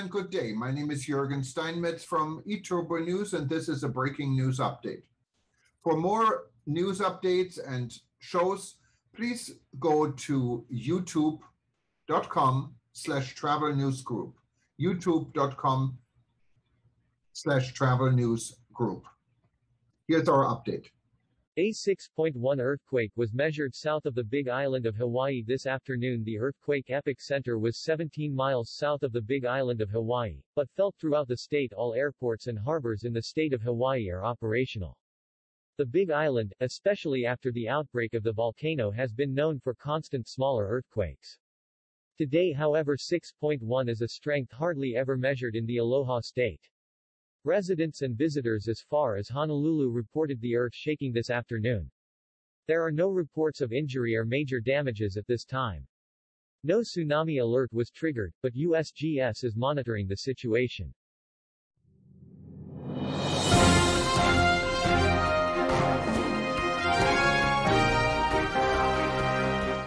and good day. My name is Jürgen Steinmetz from eTurbo News, and this is a breaking news update. For more news updates and shows, please go to youtube.com slash travel news group, youtube.com slash travel news group. Here's our update. A 6.1 earthquake was measured south of the Big Island of Hawaii this afternoon. The earthquake epicenter was 17 miles south of the Big Island of Hawaii, but felt throughout the state. All airports and harbors in the state of Hawaii are operational. The Big Island, especially after the outbreak of the volcano has been known for constant smaller earthquakes. Today however 6.1 is a strength hardly ever measured in the Aloha state. Residents and visitors as far as Honolulu reported the earth shaking this afternoon. There are no reports of injury or major damages at this time. No tsunami alert was triggered, but USGS is monitoring the situation.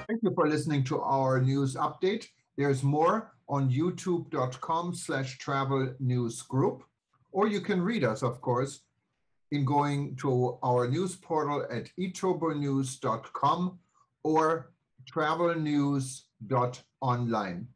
Thank you for listening to our news update. There's more on youtube.com slash travel news group. Or you can read us, of course, in going to our news portal at eturbonews.com or travelnews.online.